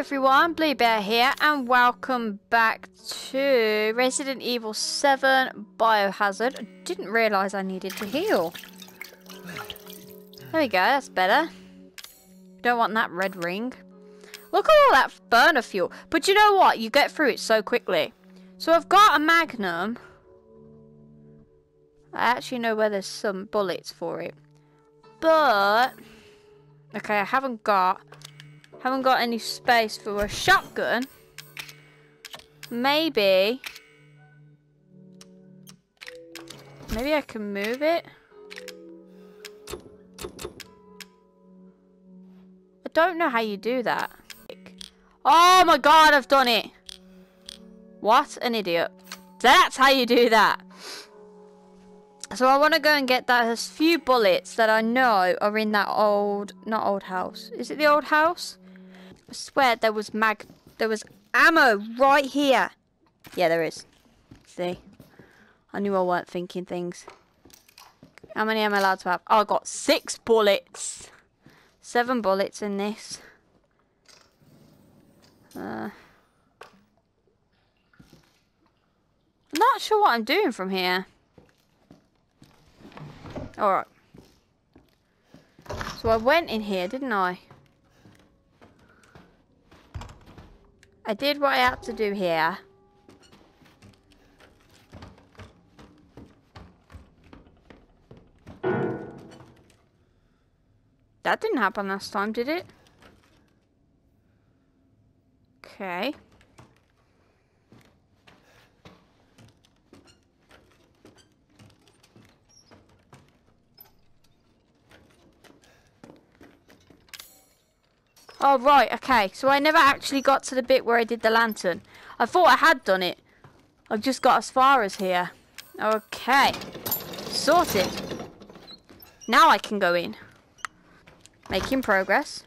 everyone, Blue Bear here, and welcome back to Resident Evil 7 Biohazard. I didn't realise I needed to heal. There we go, that's better. Don't want that red ring. Look at all that burner fuel. But you know what? You get through it so quickly. So I've got a magnum. I actually know where there's some bullets for it. But... Okay, I haven't got... Haven't got any space for a shotgun. Maybe... Maybe I can move it? I don't know how you do that. Oh my god, I've done it! What an idiot. That's how you do that. So I want to go and get those few bullets that I know are in that old, not old house. Is it the old house? I swear there was mag, there was ammo right here. Yeah, there is. See? I knew I weren't thinking things. How many am I allowed to have? Oh, I got six bullets. Seven bullets in this. Uh, not sure what I'm doing from here. Alright. So I went in here, didn't I? I did what I had to do here. That didn't happen last time, did it? Okay. Oh, right, okay. So I never actually got to the bit where I did the lantern. I thought I had done it. I've just got as far as here. Okay. Sorted. Now I can go in. Making progress.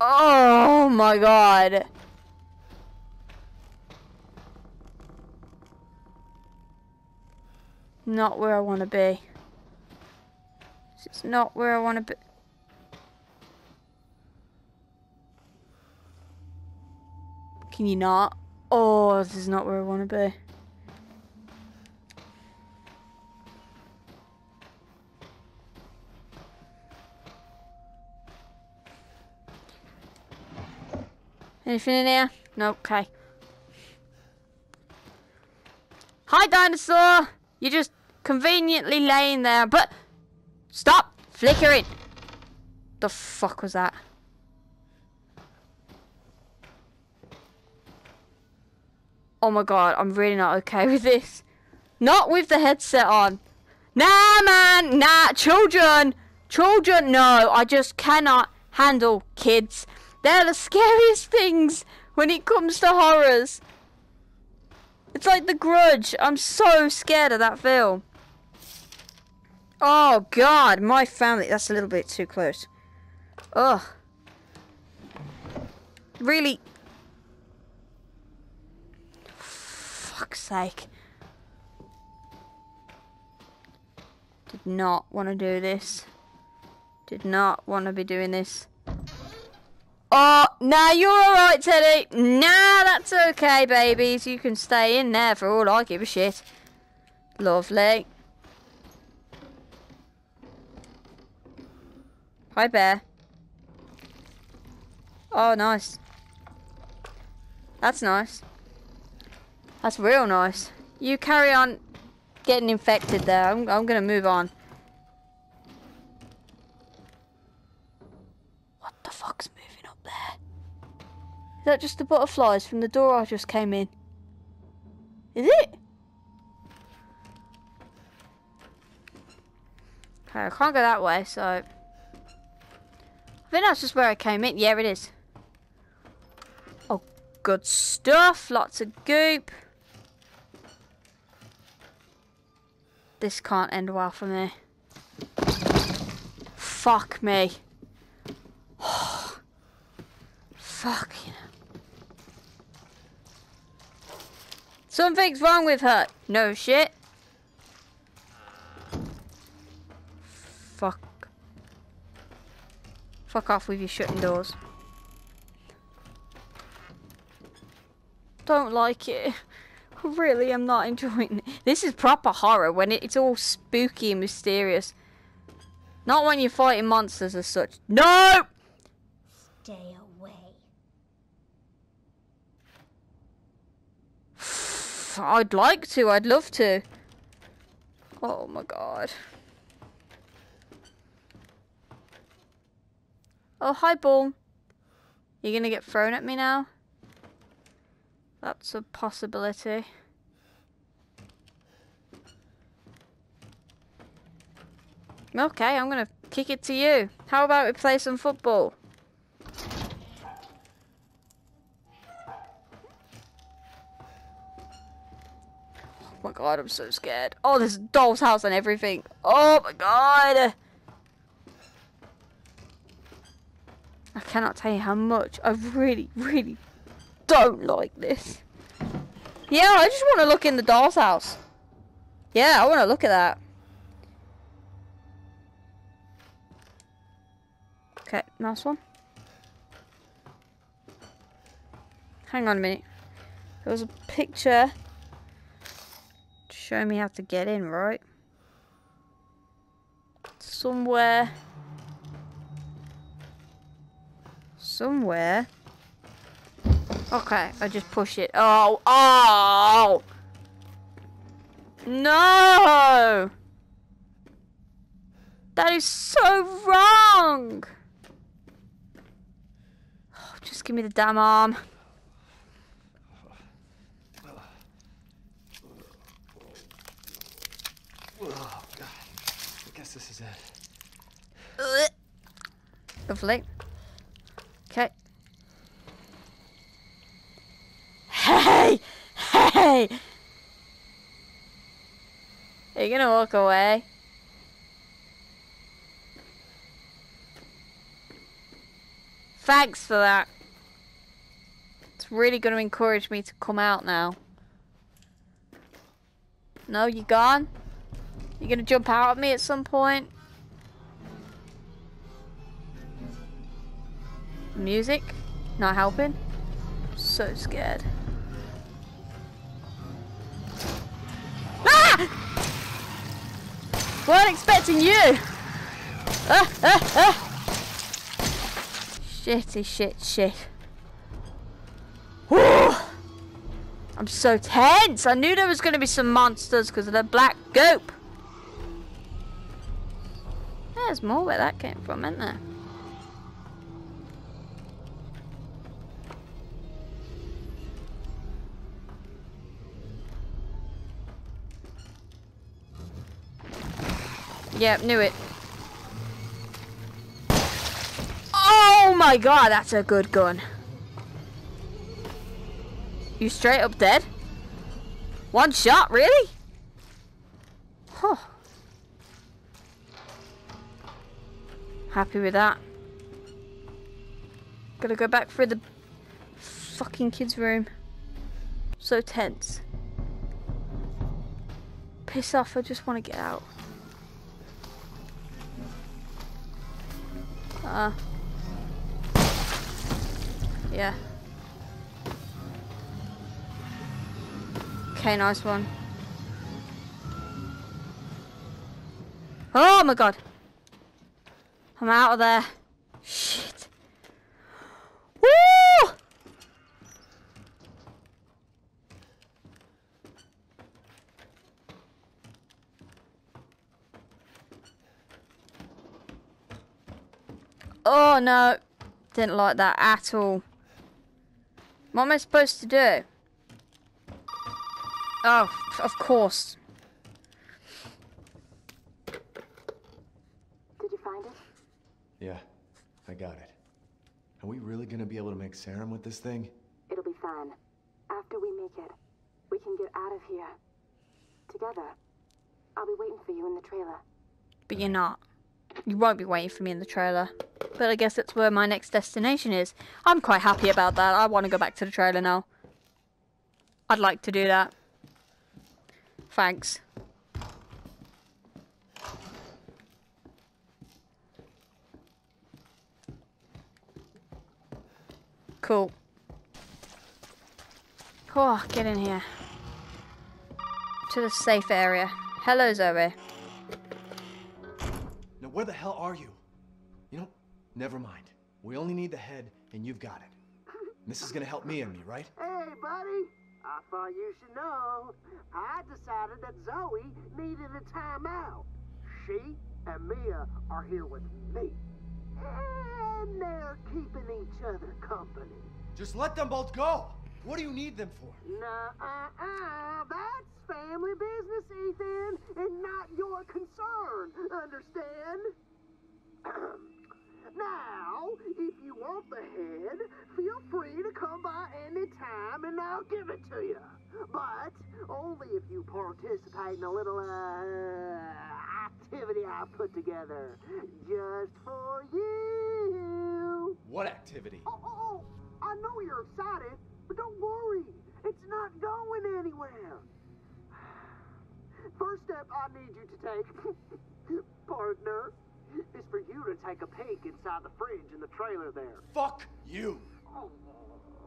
Oh my god. Not where I want to be. It's not where I want to be. Can you not? Oh, this is not where I want to be. Anything in here? No, okay. Hi, dinosaur! You're just conveniently laying there, but... Stop flickering! The fuck was that? Oh my god, I'm really not okay with this. Not with the headset on. Nah, man! Nah, children! Children, no! I just cannot handle kids. They're the scariest things when it comes to horrors. It's like The Grudge. I'm so scared of that film. Oh, God. My family. That's a little bit too close. Ugh. Really. Fuck's sake. Did not want to do this. Did not want to be doing this. Oh, nah, you're alright, Teddy. Nah, that's okay, babies. You can stay in there for all I give a shit. Lovely. Hi, Bear. Oh, nice. That's nice. That's real nice. You carry on getting infected there. I'm, I'm going to move on. What the fuck's moving? Is that just the butterflies from the door I just came in? Is it? Okay, I can't go that way, so... I think that's just where I came in. Yeah, it is. Oh, good stuff. Lots of goop. This can't end well for me. Fuck me. Fuck. Something's wrong with her. No shit. Fuck. Fuck off with your shutting doors. Don't like it. Really am not enjoying it. This is proper horror when it's all spooky and mysterious. Not when you're fighting monsters as such. No! Stay away. I'd like to. I'd love to. Oh my god. Oh, hi, ball. You're gonna get thrown at me now? That's a possibility. Okay, I'm gonna kick it to you. How about we play some football? Oh my god, I'm so scared. Oh, there's a doll's house and everything. Oh my god. I cannot tell you how much I really, really don't like this. Yeah, I just want to look in the doll's house. Yeah, I want to look at that. Okay, last one. Hang on a minute. There was a picture show me how to get in, right? Somewhere. Somewhere. Okay, I just push it. Oh, oh! No! That is so wrong! Oh, just give me the damn arm. Oh, God. I guess this is it. Lovely. Okay. Hey! Are you gonna walk away? Thanks for that. It's really gonna encourage me to come out now. No, you gone? You gonna jump out at me at some point? Music? Not helping? So scared. Ah! Weren't expecting you! Ah, ah, ah! Shitty shit shit. I'm so tense! I knew there was going to be some monsters because of the black goop. There's more where that came from, isn't there? Yep, knew it. Oh my god, that's a good gun. You straight up dead? One shot, really? Huh. Happy with that. Gotta go back through the fucking kids' room. So tense. Piss off, I just want to get out. Uh. Yeah. Okay, nice one. Oh my god. I'm out of there. Shit. Woo! Oh no. Didn't like that at all. What am I supposed to do? Oh, of course. Did you find it? Yeah, I got it. Are we really gonna be able to make serum with this thing? It'll be fine. After we make it, we can get out of here. Together. I'll be waiting for you in the trailer. But you're not. You won't be waiting for me in the trailer. But I guess that's where my next destination is. I'm quite happy about that. I want to go back to the trailer now. I'd like to do that. Thanks. Cool. Oh, get in here. To the safe area. Hello, Zoe. Where the hell are you? You know, never mind. We only need the head, and you've got it. This is gonna help Mia and me, right? Hey, buddy. I thought you should know. I decided that Zoe needed a timeout. She and Mia are here with me. And they're keeping each other company. Just let them both go. What do you need them for? Nuh-uh-uh. That's family business, Ethan, and not your concern. Understand? now, if you want the head, feel free to come by any time and I'll give it to you. But only if you participate in a little uh, activity I put together just for you. What activity? Oh, oh, oh, I know you're excited, but don't worry. It's not going anywhere. First step I need you to take, partner, is for you to take a peek inside the fridge in the trailer there. Fuck you. Oh,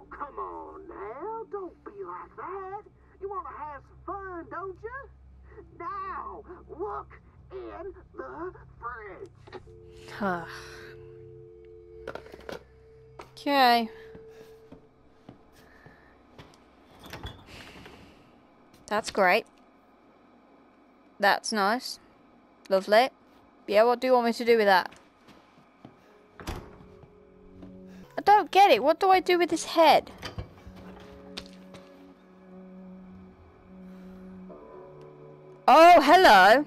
come on now. Don't be like that. You want to have some fun, don't you? Now, look in the fridge. okay. That's great. That's nice. Lovely. Yeah, what do you want me to do with that? I don't get it. What do I do with this head? Oh, hello.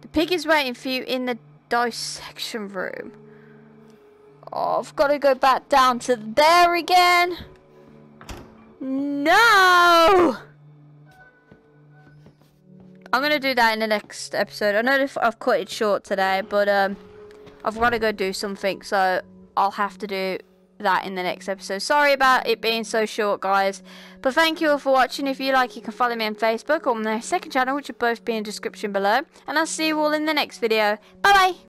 The pig is waiting for you in the dissection room. Oh, I've got to go back down to there again. No! I'm going to do that in the next episode. I know if I've cut it short today, but um, I've got to go do something, so I'll have to do that in the next episode. Sorry about it being so short, guys. But thank you all for watching. If you like, you can follow me on Facebook or on my second channel, which will both be in the description below. And I'll see you all in the next video. Bye-bye!